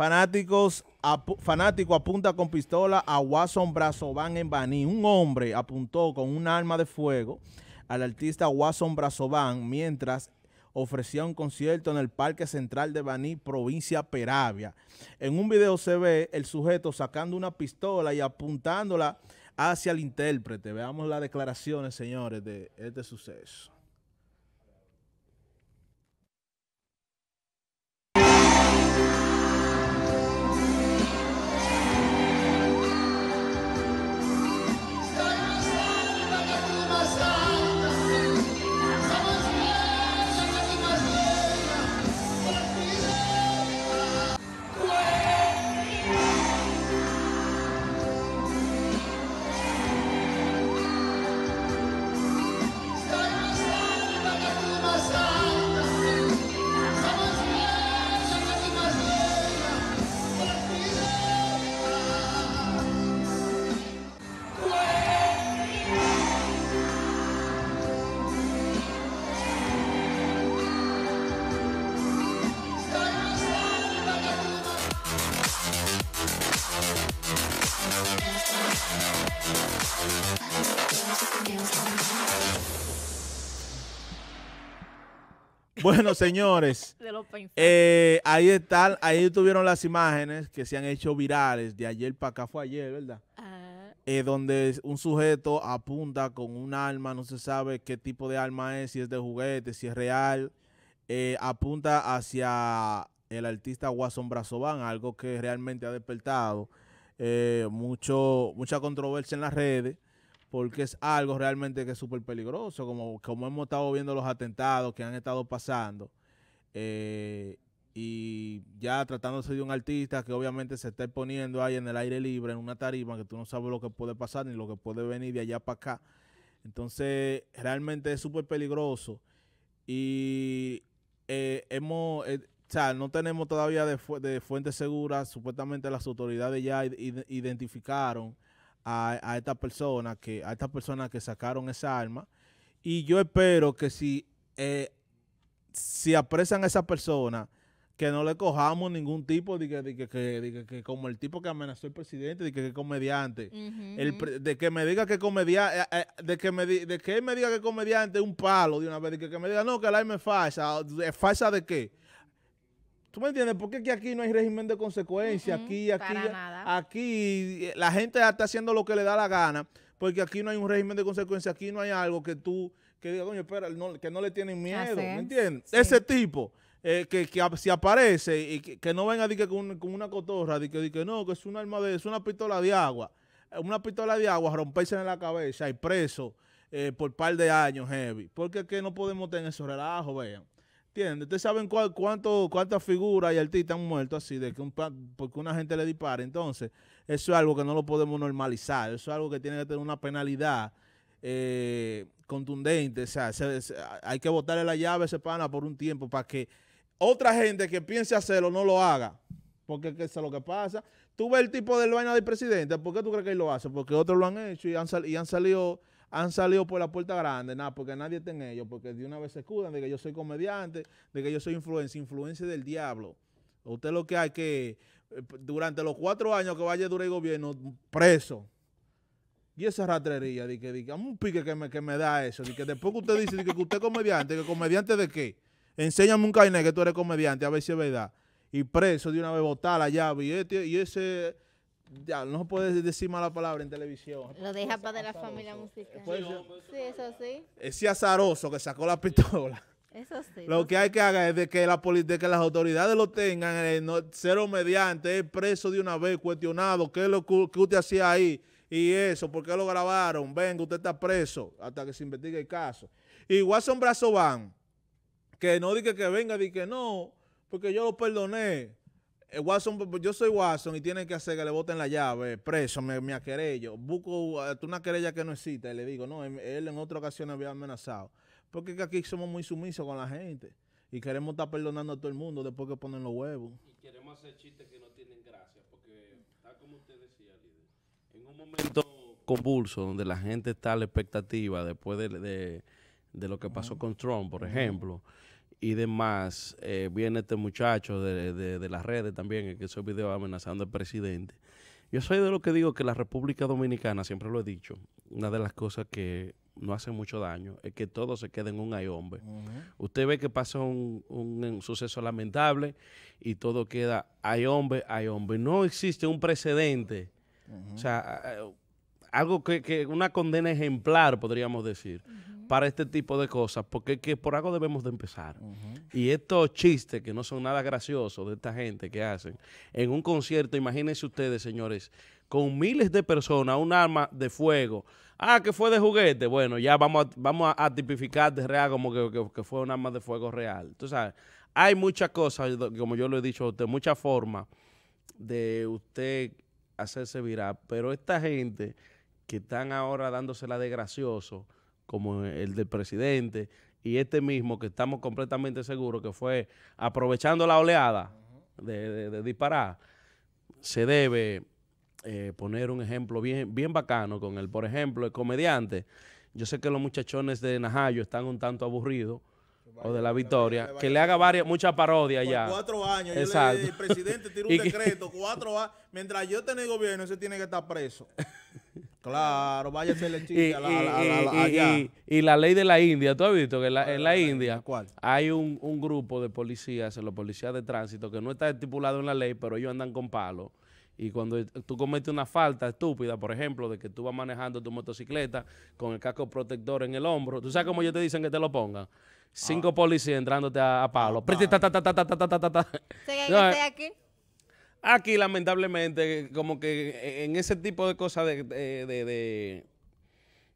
Fanáticos, fanático apunta con pistola a Watson Brazovan en Baní. Un hombre apuntó con un arma de fuego al artista Watson Brazovan mientras ofrecía un concierto en el Parque Central de Baní, provincia Peravia. En un video se ve el sujeto sacando una pistola y apuntándola hacia el intérprete. Veamos las declaraciones, señores, de este suceso. Bueno, señores, eh, ahí están, ahí tuvieron las imágenes que se han hecho virales de ayer para acá, fue ayer, ¿verdad? Ah. Eh, donde un sujeto apunta con un arma, no se sabe qué tipo de arma es, si es de juguete, si es real, eh, apunta hacia el artista Watson Brazovan, algo que realmente ha despertado mucho, mucha controversia en las redes porque es algo realmente que es súper peligroso, como, como hemos estado viendo los atentados que han estado pasando. Eh, y ya tratándose de un artista que obviamente se está exponiendo ahí en el aire libre, en una tarima, que tú no sabes lo que puede pasar ni lo que puede venir de allá para acá. Entonces, realmente es súper peligroso. Y eh, hemos, eh, no tenemos todavía de, de fuentes seguras. Supuestamente las autoridades ya identificaron a, esta persona que a esta persona que sacaron esa arma. Y yo espero que si eh, si apresan a esa persona que no le cojamos ningún tipo de que, de que, como el tipo que amenazó el presidente de que, es comediante. De que me diga que comediante eh, eh, de que me de que él me diga que comediante es un palo de una vez de que, me diga no que el arma es falsa ¿es falsa de qué? ¿Tú me entiendes? Porque aquí no hay régimen de consecuencia. aquí, aquí, aquí la gente está haciendo lo que le da la gana, porque aquí no hay un régimen de consecuencia. Aquí no hay algo que tú, que diga, coño, espera, que no le tienen miedo. ¿Me entiendes? Ese tipo. Eh, que, que si aparece y que, no venga con, con, una cotorra, de que, que no, que es un arma de, es una pistola de agua, una pistola de agua, romperse en la cabeza y preso eh, por par de años heavy. Porque que no podemos tener esos relajos, vean. ¿Entiendes? Ustedes saben cuánto, cuántas figuras y artistas han muerto así, de que un, porque una gente le dispara. Entonces, eso es algo que no lo podemos normalizar. Eso es algo que tiene que tener una penalidad eh, contundente. O sea, hay que botarle la llave a ese pana por un tiempo para que otra gente que piense hacerlo no lo haga. Porque eso es lo que pasa. Tú ves el tipo del vaina del presidente, ¿por qué tú crees que él lo hace? Porque otros lo han hecho y han, y han salido han salido por la puerta grande, nada, porque nadie está en ellos, porque de una vez se escudan de que yo soy comediante, de que yo soy influencia, influencia del diablo. Usted lo que hay que, eh, durante los cuatro años que vaya a durar el gobierno, preso. Y esa ratrería, de que, de un pique que me, que me da eso, de que después que usted dice que, usted es comediante, que comediante de qué? Enséñame un caine que tú eres comediante, a ver si es verdad. Y preso de una vez, botar la llave. Y, este, y ese ya, no puede decir mala palabra en televisión. Lo deja para de la familia musical. Sí, eso sí. Ese azaroso que sacó la pistola. Eso sí. Lo que hay que hacer es de que, la de que las autoridades lo tengan, eh, cero mediante, es preso de una vez, cuestionado, qué es lo que, usted hacía ahí y eso, por qué lo grabaron, venga, usted está preso hasta que se investigue el caso. Y Watson Brazo Van, que no diga que venga, diga que no, porque yo lo perdoné. Eh, Watson, yo soy Watson y tienen que hacer que le boten la llave, preso, me, me aquerello. Busco una querella que no existe y le digo, no, él en otra ocasión había amenazado. Porque aquí somos muy sumisos con la gente y queremos estar perdonando a todo el mundo después que ponen los huevos. Y queremos hacer chistes que no tienen gracia, porque tal como usted decía, líder, en un momento convulso donde la gente está a la expectativa después de, de, lo que pasó con Trump, por ejemplo, y demás, eh, viene este muchacho de, de, las redes también, que hizo video amenazando al presidente. Yo soy de lo que digo que la República Dominicana, siempre lo he dicho, una de las cosas que no hace mucho daño es que todo se quede en un ayombe. Usted ve que pasa un, un, suceso lamentable y todo queda ayombe, ayombe. No existe un precedente. O sea, algo que, que, una condena ejemplar, podríamos decir para este tipo de cosas, porque que por algo debemos de empezar. Y estos chistes que no son nada graciosos de esta gente que hacen en un concierto, imagínense ustedes, señores, con miles de personas, un arma de fuego. Ah, que fue de juguete. Bueno, ya vamos a, vamos a, tipificar de real como que, fue un arma de fuego real. Tú sabes, hay muchas cosas, como yo lo he dicho a usted, muchas formas de usted hacerse viral, pero esta gente que están ahora dándosela de gracioso, como el del presidente y este mismo que estamos completamente seguros que fue aprovechando la oleada de, disparar, se debe eh, poner un ejemplo bien, bien bacano con él. Por ejemplo, el comediante. Yo sé que los muchachones de Najayo están un tanto aburridos o de la victoria, que le haga varias, muchas parodias ya. Cuatro años. Exacto. el presidente tiró un decreto, cuatro años. Mientras yo tenga gobierno, ese tiene que estar preso. Claro, vaya a chiste y, y, la ley de la India, ¿tú has visto que en la, India hay un, grupo de policías, los policías de tránsito, que no está estipulado en la ley, pero ellos andan con palos. Y cuando tú cometes una falta estúpida, por ejemplo, de que tú vas manejando tu motocicleta con el casco protector en el hombro, ¿tú sabes cómo ellos te dicen que te lo pongan? Cinco policías entrándote a, palo. aquí? Aquí, lamentablemente, como que en ese tipo de cosas de,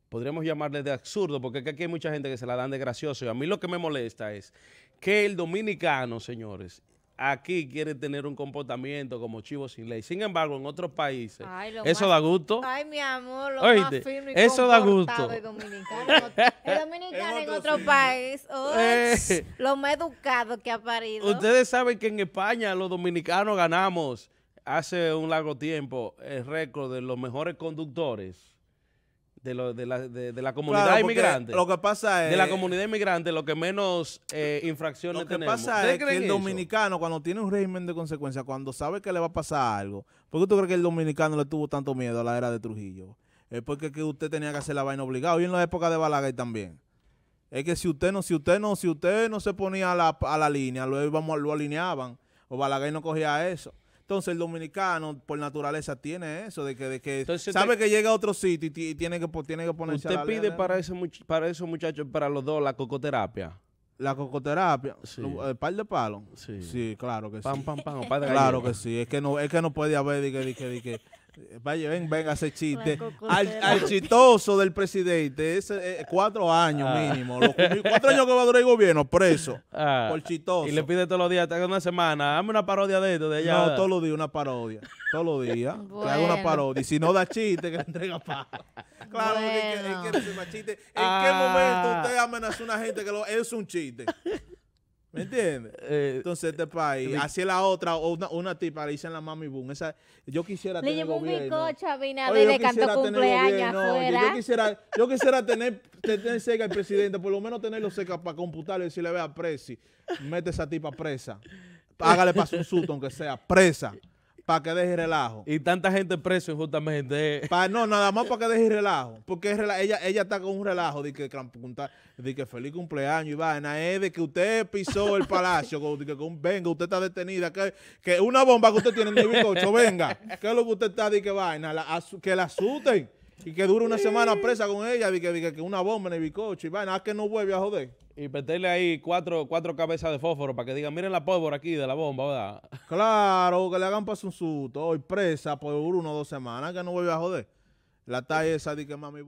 podríamos llamarle de absurdo, porque aquí hay mucha gente que se la dan de gracioso. Y a mí lo que me molesta es que el dominicano, señores, aquí quiere tener un comportamiento como chivo sin ley. Sin embargo, en otros países, eso da gusto. Ay, mi amor, lo más firme y eso da gusto. El dominicano, el dominicano en otro país, eh. lo más educado que ha parido. Ustedes saben que en España los dominicanos ganamos hace un largo tiempo el récord de los mejores conductores de, lo, de, la, de, la comunidad inmigrante. Lo que pasa es... De la comunidad inmigrante, lo que menos eh, infracciones Lo que pasa es que el dominicano, cuando tiene un régimen de consecuencia, cuando sabe que le va a pasar algo, ¿por qué tú crees que el dominicano le tuvo tanto miedo a la era de Trujillo? Es porque que usted tenía que hacer la vaina obligada. Y en la época de Balaguer también. Es que si usted no, si usted no, si usted no se ponía a la, a la línea, lo, lo alineaban. O Balaguer no cogía eso. Entonces el dominicano por naturaleza tiene eso, de que, de que sabe que llega a otro sitio y, tiene que, tiene que ponerse ¿Usted pide para, ese, para esos muchachos, para los dos, la cocoterapia? La cocoterapia, el par de palos. Sí. sí, claro que sí. Pam, pam, pam, Claro que sí, es que no, es que no puede haber, de que, Vaya, ven, ven a hacer chiste. Al, chitoso del presidente, es eh, cuatro años ah. mínimo. cuatro años que va a durar el gobierno, preso. Ah. Por chitoso. Y le pide todos los días, te haga una semana, dame una parodia de esto, de allá. No, todos los días una parodia. Todos los días. Te hago una parodia. Y si no da chiste, que entrega paz. Claro, bueno. que, que, que, chiste. ¿En qué ah. momento usted amenaza a una gente que lo, es un chiste? ¿Me entiendes? Eh, Entonces, este país, así la otra, una, una tipa le dicen la mami boom. Esa, yo quisiera le tener. Le llevo un bizcocho a Binader le cantó cumpleaños afuera. Yo, quisiera, yo quisiera tener, tener cerca al presidente, por lo menos tenerlo cerca para computarlo y decirle, vea, presi, mete esa tipa presa. Hágale paso un susto, aunque sea, presa para que deje relajo. Y tanta gente preso injustamente. no, nada más para que deje relajo. Porque ella, ella está con un relajo de que, de que feliz cumpleaños y vaina. Es de que usted pisó el palacio. de que, venga, usted está detenida. Que, que una bomba que usted tiene en el bizcocho, venga. ¿Qué es lo que usted está de que vaina? que la asusten. Y que dure una semana presa con ella. De que, que, una bomba en el bizcocho y vaina. que no vuelve a joder. Y meterle ahí cuatro, cuatro cabezas de fósforo para que digan, miren la pólvora aquí de la bomba, ¿verdad? Claro, que le hagan paso un susto. Hoy presa por uno o dos semanas, que no vuelve a joder. La talla esa de que mami